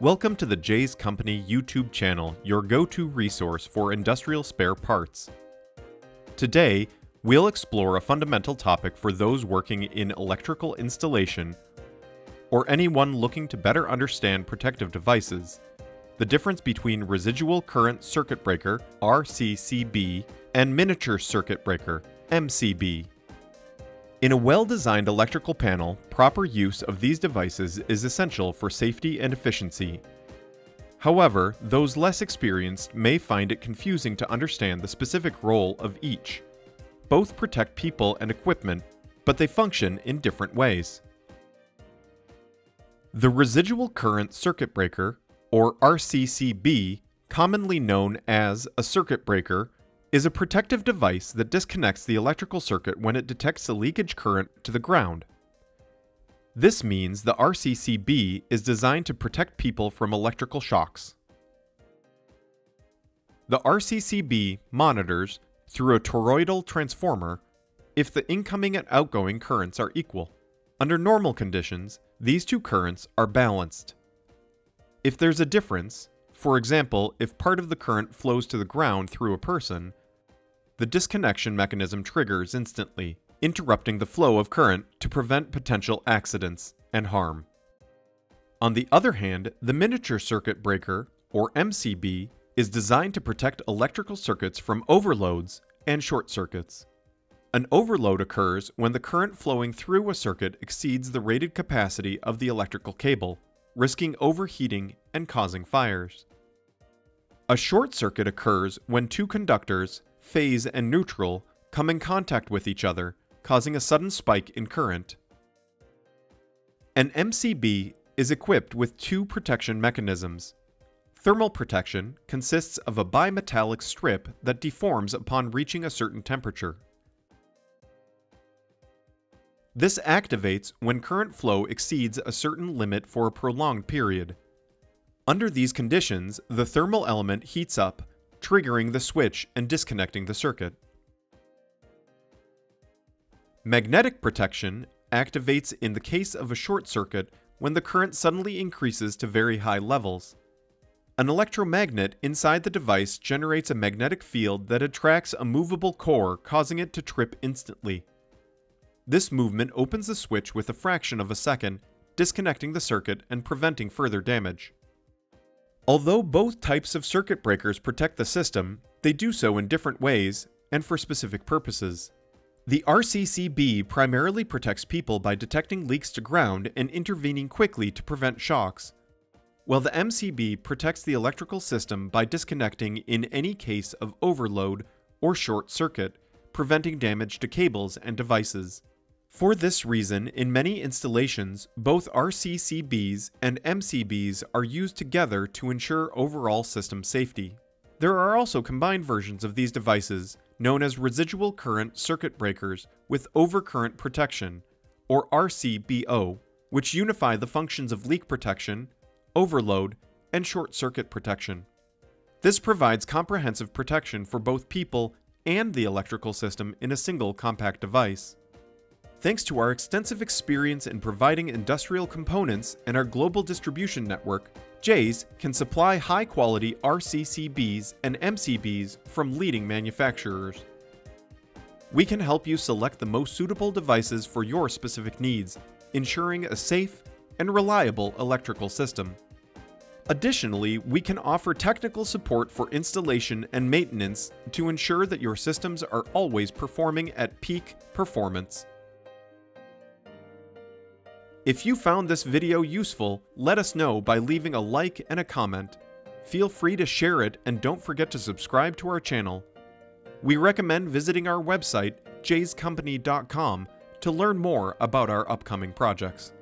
Welcome to the Jaes Company YouTube channel, your go-to resource for industrial spare parts. Today, we'll explore a fundamental topic for those working in electrical installation or anyone looking to better understand protective devices, the difference between residual current circuit breaker, RCCB, and miniature circuit breaker, MCB. In a well-designed electrical panel, proper use of these devices is essential for safety and efficiency. However, those less experienced may find it confusing to understand the specific role of each. Both protect people and equipment, but they function in different ways. The residual current circuit breaker, or RCCB, commonly known as a circuit breaker, is a protective device that disconnects the electrical circuit when it detects a leakage current to the ground. This means the RCCB is designed to protect people from electrical shocks. The RCCB monitors, through a toroidal transformer, if the incoming and outgoing currents are equal. Under normal conditions, these two currents are balanced. If there's a difference, for example, if part of the current flows to the ground through a person, the disconnection mechanism triggers instantly, interrupting the flow of current to prevent potential accidents and harm. On the other hand, the miniature circuit breaker, or MCB, is designed to protect electrical circuits from overloads and short circuits. An overload occurs when the current flowing through a circuit exceeds the rated capacity of the electrical cable, risking overheating and causing fires. A short circuit occurs when two conductors phase, and neutral come in contact with each other, causing a sudden spike in current. An MCB is equipped with two protection mechanisms. Thermal protection consists of a bimetallic strip that deforms upon reaching a certain temperature. This activates when current flow exceeds a certain limit for a prolonged period. Under these conditions, the thermal element heats up triggering the switch and disconnecting the circuit. Magnetic protection activates in the case of a short circuit when the current suddenly increases to very high levels. An electromagnet inside the device generates a magnetic field that attracts a movable core, causing it to trip instantly. This movement opens the switch with a fraction of a second, disconnecting the circuit and preventing further damage. Although both types of circuit breakers protect the system, they do so in different ways and for specific purposes. The RCCB primarily protects people by detecting leaks to ground and intervening quickly to prevent shocks, while the MCB protects the electrical system by disconnecting in any case of overload or short circuit, preventing damage to cables and devices. For this reason, in many installations, both RCCBs and MCBs are used together to ensure overall system safety. There are also combined versions of these devices, known as residual current circuit breakers with overcurrent protection, or RCBO, which unify the functions of leak protection, overload, and short circuit protection. This provides comprehensive protection for both people and the electrical system in a single compact device. Thanks to our extensive experience in providing industrial components and our global distribution network, JAES can supply high quality RCCBs and MCBs from leading manufacturers. We can help you select the most suitable devices for your specific needs, ensuring a safe and reliable electrical system. Additionally, we can offer technical support for installation and maintenance to ensure that your systems are always performing at peak performance. If you found this video useful, let us know by leaving a like and a comment. Feel free to share it and don't forget to subscribe to our channel. We recommend visiting our website, jaescompany.com, to learn more about our upcoming projects.